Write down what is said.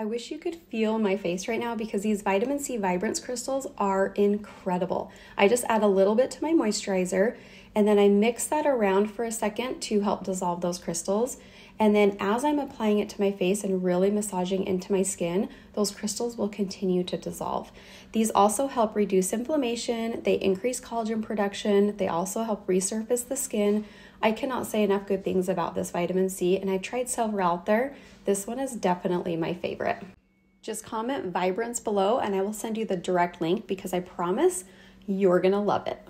I wish you could feel my face right now because these vitamin C Vibrance crystals are incredible. I just add a little bit to my moisturizer and then I mix that around for a second to help dissolve those crystals. And then as I'm applying it to my face and really massaging into my skin, those crystals will continue to dissolve. These also help reduce inflammation, they increase collagen production, they also help resurface the skin. I cannot say enough good things about this vitamin C, and I've tried several out there. This one is definitely my favorite. Just comment Vibrance below, and I will send you the direct link because I promise you're gonna love it.